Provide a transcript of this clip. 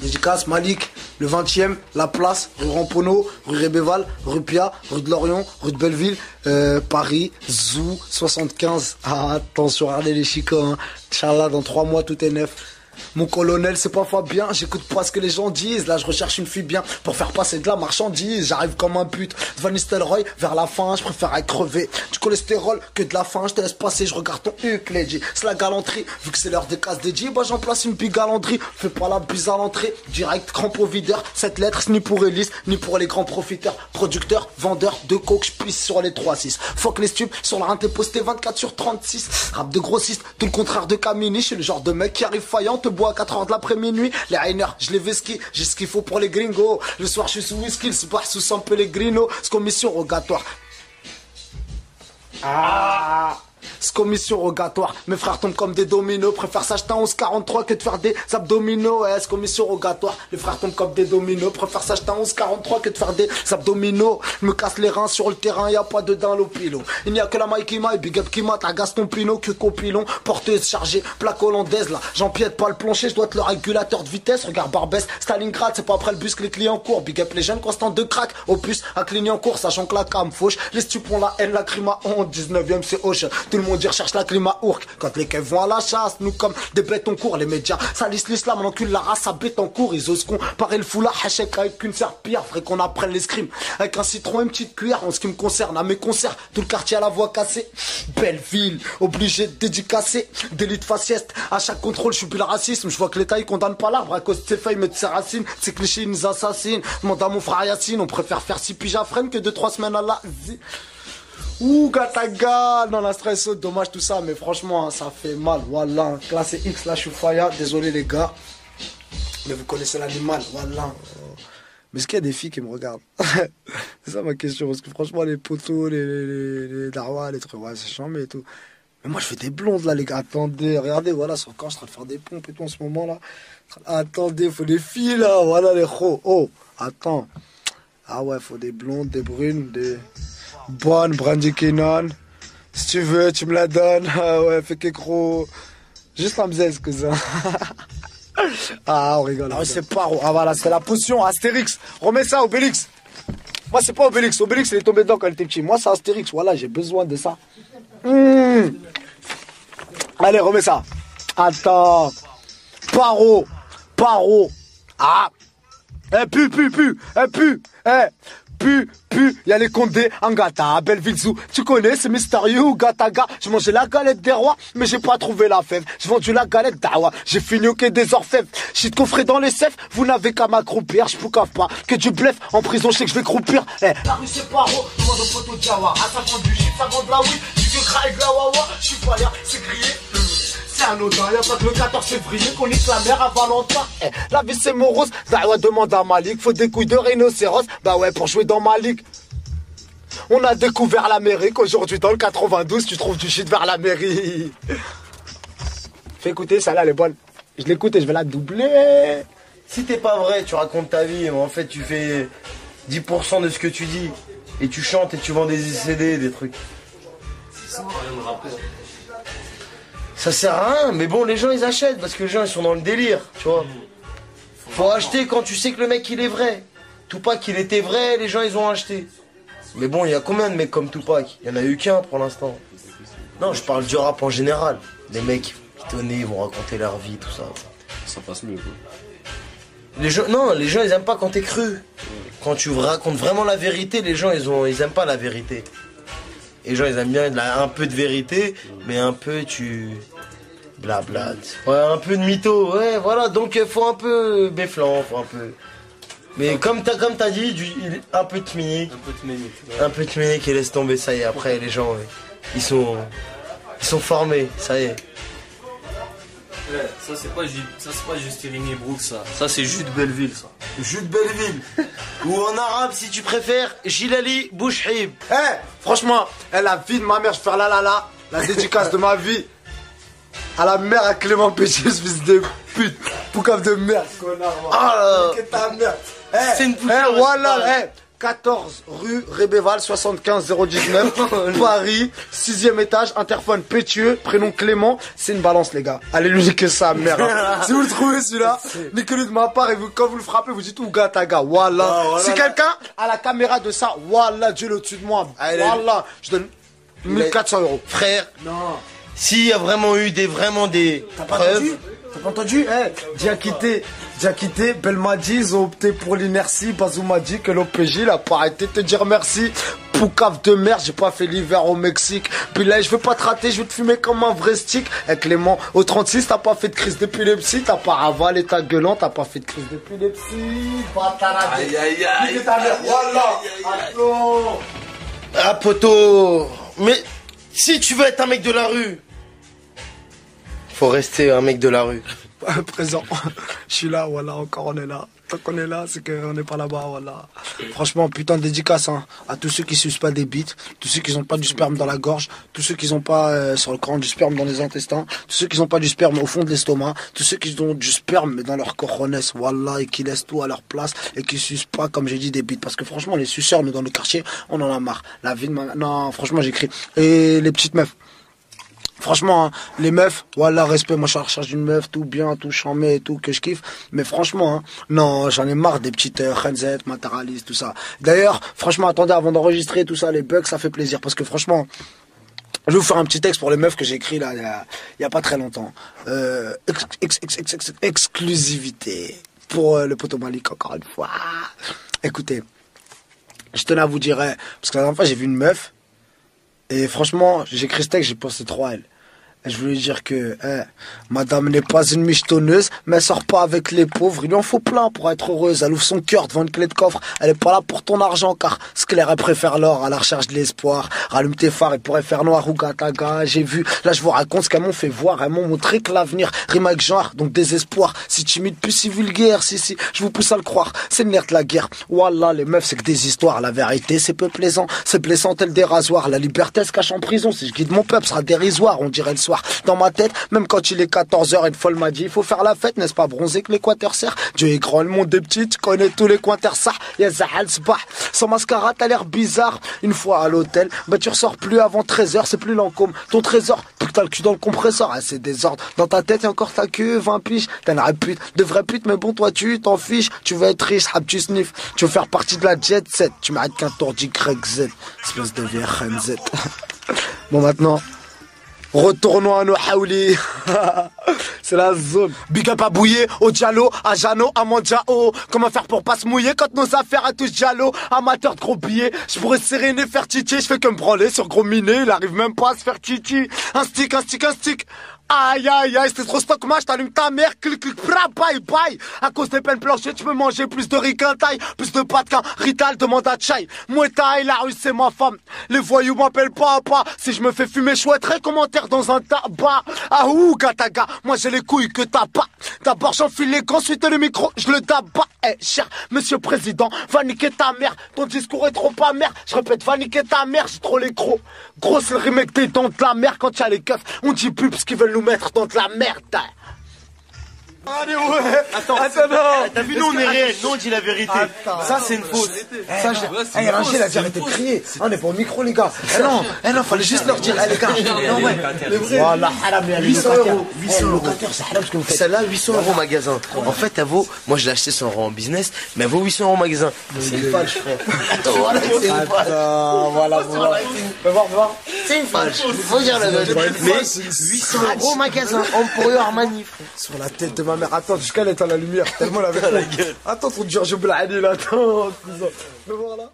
Dédicace Malik, le 20e, La Place, rue Rampono, rue Rébéval, rue Pia, rue de Lorient, rue de Belleville, euh, Paris, Zou, 75. Ah, attention, regardez les chicots, hein. Dans trois mois, tout est neuf. Mon colonel, c'est parfois bien, j'écoute pas ce que les gens disent. Là, je recherche une fille bien pour faire passer de la marchandise. J'arrive comme un pute. Van Nistelrooy, vers la fin, je préfère être crevé. Du cholestérol que de la faim, je te laisse passer, je regarde ton huc, Lady. C'est la galanterie, vu que c'est l'heure des cases dédiées, bah j'en place une big galanterie. Fais pas la bise à l'entrée, direct, crampe au videur. Cette lettre, c'est ni pour Elise, ni pour les grands profiteurs. Producteurs, vendeurs de coke, je pisse sur les 3-6. Fuck les stupes, sur la t'es posté 24 sur 36. Rap de grossiste, tout le contraire de Camini. Je suis le genre de mec qui arrive faillant, boit à 4 heures de l'après-minuit. Les Rainer, je les ski, j'ai ce qu'il faut pour les gringos. Le soir, je suis sous whisky, le soir, sous peu les. C'est commission rogatoire. Ah c'est commission rogatoire. Mes frères tombent comme des dominos. Préfère s'acheter un 1143 que de faire des abdominaux. Ouais, commission rogatoire. Les frères tombent comme des dominos. Préfère s'acheter un 1143 que de faire des abdominaux. Me casse les reins sur le terrain, y a pas de dingue au pilo. Il n'y a que la Mike et Big Up qui mate, la Gaston Pino, que copilon. Porteuse chargée, plaque hollandaise là. J'empiète pas le plancher, je dois être le régulateur de vitesse. Regarde Barbès, Stalingrad, c'est pas après le bus que les clients courent. Big Up les jeunes constants de crack. Opus à clignant court, sachant que la cam fauche. Les stupons la haine, la crima en 19ème, c'est hoche. Tout le monde y recherche la climat ourk. Quand les keufs vont à la chasse, nous comme des bêtes en cours, les médias salissent l'islam, on encule la race à bête en cours. Ils osent comparer le foulard, hachek avec une serpillère. Faudrait qu'on apprenne l'escrime avec un citron et une petite cuillère. En ce qui me concerne, à mes concerts, tout le quartier à la voix cassée. Belle ville, obligé de dédicacer. Délit de faciès, à chaque contrôle, je suis plus le racisme. Je vois que l'État il condamne pas l'arbre à cause de ses feuilles, mais de ses racines. Ces clichés ils nous assassinent. Demande à mon frère Yacine, on préfère faire six piges à que de trois semaines à la Ouh, Gataga Non, la stress, dommage tout ça, mais franchement, hein, ça fait mal. Voilà, classé X, là, je suis fire. Désolé, les gars. Mais vous connaissez l'animal, voilà. Mais est-ce qu'il y a des filles qui me regardent? C'est ça ma question, parce que franchement, les poteaux, les, les, les, darwa, les trucs, ouais, c'est chambé et tout. Mais moi, je fais des blondes, là, les gars. Attendez, regardez, voilà, c'est encore, je suis en train de faire des pompes et tout en ce moment, là. Attendez, faut des filles, là. Voilà, les gros. Oh, attends. Ah ouais, faut des blondes, des brunes, des... Bonne, Brandy Kenon. Si tu veux, tu me la donnes. Ah ouais, fais que gros. Juste un bzèze, cousin. ah, on rigole. Ah, c'est pas. Ah voilà, c'est la potion Astérix. Remets ça, Obélix. Moi, c'est pas Obélix. Obélix, il est tombé dedans quand il était petit. Moi, c'est Astérix. Voilà, j'ai besoin de ça. Hmm. Allez, remets ça. Attends. Paro. Paro. Ah. Eh, pu, pu, pu. Eh, pu. Eh pu, pu, y a les condés, Angata, Belleville Zoo. Tu connais, c'est mystérieux, Gataga. J'ai mangé la galette des rois, mais j'ai pas trouvé la fève. J'ai vendu la galette d'Awa, j'ai fini au quai des orfèvres. J'ai coffré dans les cefs, vous n'avez qu'à m'accroupir, je vous pas. Que du bluff, en prison, je sais que je vais croupir. Eh. La rue c'est paro, demande au poteau de Jawa. À ça prend du shit, ça vend de la weed, du vieux craig, la wawa. Je suis pas c'est grillé c'est anodin. Y'a pas que le 14 février qu'on nique la mer à Valentin. Eh, la vie c'est morose. Bah ouais, demande à Malik. Faut des couilles de rhinocéros. Bah ouais, pour jouer dans Malik. On a découvert l'Amérique. Aujourd'hui, dans le 92, tu trouves du shit vers la mairie. Fais écouter, ça là, elle est bonne. Je l'écoute et je vais la doubler. Si t'es pas vrai, tu racontes ta vie, mais en fait, tu fais 10% de ce que tu dis. Et tu chantes et tu vends des CD, des trucs. C'est ça, rien de rapper. Ça sert à rien, mais bon, les gens ils achètent parce que les gens ils sont dans le délire, tu vois. Faut acheter quand tu sais que le mec il est vrai. Tupac il était vrai, les gens ils ont acheté. Mais bon, il y a combien de mecs comme Tupac? Il y en a eu qu'un pour l'instant. Non, je parle du rap en général. Les mecs pitonnés, ils vont raconter leur vie, tout ça. Ça passe mieux quoi. Les gens, non, les gens ils aiment pas quand t'es cru. Quand tu racontes vraiment la vérité, les gens ils ont, ils aiment pas la vérité. Les gens ils aiment bien un peu de vérité, mais un peu tu blabla. Ouais, un peu de mytho, ouais, voilà. Donc il faut un peu béflant, faut un peu. Mais comme t'as comme as dit, du, un peu de minute. Un peu de minute. Un peu de minute qui laisse tomber, ça y est. Après les gens, ils sont, ils sont formés, ça y est. Ouais, ça c'est pas, ça c'est pas juste Irini Brook ça. Ça c'est Jude Belleville ça. Jude Belleville. Ou en arabe si tu préfères, Gilali Bouchhib. Eh, franchement, elle la vie de ma mère, je fais la la la, la dédicace de ma vie à la mère à Clément Pétius, fils de pute. Poucave de merde, connard. Ah, ta merde. Eh, C'est une eh, poussière, voilà, eh, 14 rue Rébéval 75 019 Paris 6ème étage interphone pétueux prénom Clément. C'est une balance les gars. Allez lui que ça merde hein. si vous le trouvez celui-là niquez-le de ma part et vous, quand vous le frappez vous dites Ouga Taga voilà. Ah, voilà. si quelqu'un a la caméra de ça voilà Dieu le au-dessus de moi. Voilà. Je donne 1400 euros. Frère, non. s'il y a vraiment eu des, vraiment des T'as pas preuves, entendu T'as pas entendu Eh, Diakité, Diakité, Belmadi, ils ont opté pour l'inertie. Bazou m'a dit que l'OPJ, il a pas arrêté de te dire merci. Poucave de merde, j'ai pas fait l'hiver au Mexique. Puis là, je veux pas te rater, je vais te fumer comme un vrai stick. Eh Clément, au 36, t'as pas fait de crise d'épilepsie, t'as pas ravalé ta gueulant, t'as pas fait de crise d'épilepsie. Bâtard, Aïe, aïe, aïe. Ta mère, Voilà. Ah poto, mais si tu veux être un mec de la rue, faut rester un mec de la rue. présent. Je suis là, voilà, encore on est là. Tant qu'on est là, c'est qu'on n'est pas là-bas, voilà. Franchement, putain de dédicace hein, à tous ceux qui sucent pas des bites, tous ceux qui n'ont pas du sperme dans la gorge, tous ceux qui n'ont pas euh, sur le crâne du sperme dans les intestins, tous ceux qui n'ont pas du sperme au fond de l'estomac, tous ceux qui ont du sperme dans leur coronnes, voilà, et qui laissent tout à leur place et qui sucent pas, comme j'ai dit, des bites. Parce que franchement, les suceurs, nous, dans le quartier, on en a marre. La vie de. Non, franchement, j'écris. Et les petites meufs. Franchement, hein, les meufs, voilà, respect, moi je suis à recherche d'une meuf, tout bien, tout chamé et tout, que je kiffe. Mais franchement, hein, non, j'en ai marre des petites euh, Renzet, Mataralis, tout ça. D'ailleurs, franchement, attendez, avant d'enregistrer tout ça, les bugs, ça fait plaisir. Parce que franchement, je vais vous faire un petit texte pour les meufs que j'ai écrit là, il y a, pas très longtemps. Euh, ex- ex- ex- ex- ex- exclusivité pour euh, le poteau Malik, encore une fois. Écoutez, je tenais à vous dire, eh, parce que la dernière fois j'ai vu une meuf, et franchement, j'ai écrit ce texte, j'ai pensé trop à elle. Je voulais dire que eh, madame n'est pas une michetonneuse, mais elle sort pas avec les pauvres. Il lui en faut plein pour être heureuse. Elle ouvre son cœur devant une clé de coffre. Elle est pas là pour ton argent, car Sclair, elle préfère l'or à la recherche de l'espoir. Rallume tes phares, elle pourrait faire noir ou gataga. J'ai vu, là je vous raconte ce qu'elles m'ont fait voir. Elles m'ont montré que l'avenir rime avec genre, donc désespoir. Si timide, plus si vulgaire, si si, je vous pousse à le croire. C'est le nerf de la guerre. Wallah, les meufs, c'est que des histoires. La vérité, c'est peu plaisant. C'est blessant tel des. La liberté se cache en prison. Si je guide mon peuple, sera dérisoire, on dirait le soir. Dans ma tête, même quand il est 14h, une folle m'a dit, il faut faire la fête, n'est-ce pas bronzé que l'équateur sert. Dieu est grand, le monde est petit, tu connais tous les coins terre ça. Y'a Zahal Sbah. Sans mascara, t'as l'air bizarre. Une fois à l'hôtel, bah tu ressors plus avant 13h, c'est plus Lancôme. Ton trésor, t'as le cul dans le compresseur, ah, c'est désordre. Dans ta tête, encore ta queue, 20 piges. T'as une vraie pute, de vraie pute, mais bon, toi, tu t'en fiches. Tu veux être riche, hab, tu sniff. Tu veux faire partie de la jet set. Tu m'arrêtes qu'un tour YZ. Espèce de VRMZ. bon, maintenant. Retournons à nos haoulis. C'est la zone. Big up à Bouillé, au Diallo, à Jano, à Mandjao. Comment faire pour pas se mouiller quand nos affaires à tous Diallo Amateur de gros billets, je pourrais séréner, faire titi. Je fais que me branler sur gros miné, il arrive même pas à se faire titi. Un stick, un stick, un stick. Aïe aïe aïe, c'était trop stock match, t'allumes ta mère, clic clic, bra, bye bye. À cause des peines planchées, tu peux manger plus de riz qu'un taille, plus de pâtes qu'un rital, demande à Chai. Taille, la rue c'est ma femme. Les voyous m'appellent papa. Si je me fais fumer, je souhaiterais commentaire dans un tabac. Ah ouh, gataga, moi j'ai les couilles que t'as pas. D'abord j'enfile les gants, ensuite le micro, je le tabac. Eh, cher monsieur président, va niquer ta mère. Ton discours est trop amer. Je répète, va niquer ta mère, j'ai trop les crocs. Gros, c'est le remake des dents de la mer quand y'a les keufs. On dit plus parce qu'ils veulent nous mettre dans de la merde. Allez, ouais. Attends, attends, non. T'as vu, nous on est réel, nous on dit la vérité. Ça c'est une faute. Ça, je... Ouais, c'est Eh, Rachel fausse, a déjà arrêté de fausse. crier. Ah, on est pas au micro, les gars. Eh non, eh non, fallait juste leur dire, eh, les gars. Non, ouais. Les vrais. Voilà, haram, il y a les 800 locataires. euros, Eh, 800 les euros. c'est haram ce que vous faites. Celle-là, 800 euros au magasin. En fait, elle vaut. Moi, je l'ai acheté 100 euros en business, mais elle vaut 800 euros au magasin. C'est une falche, frère. Attends, voilà, c'est une. Attends, voilà, voilà. Fais voir. C'est une falche. Faut dire la vérité. Mais 800 euros au magasin. Emporio Armani, frère. Sur la tête de ma mère. Attends, jusqu'à à la lumière. Tellement la gueule. Attends, ton Giorgio Blahani, là. Attends, cousin. Fais voir, là.